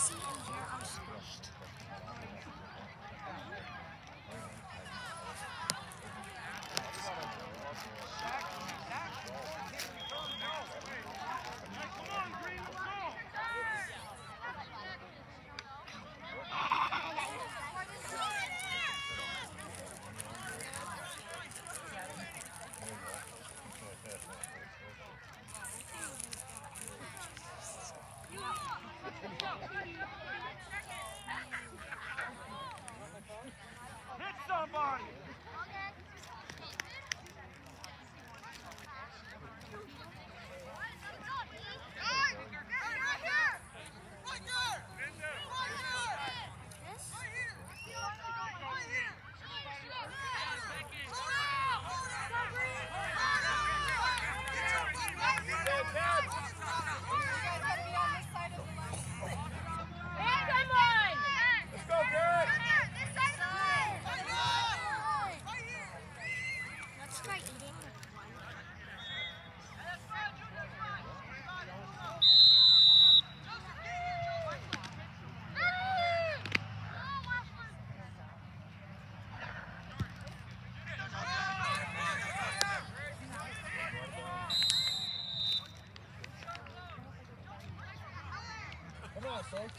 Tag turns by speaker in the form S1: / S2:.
S1: see like here? I'm squished.
S2: Come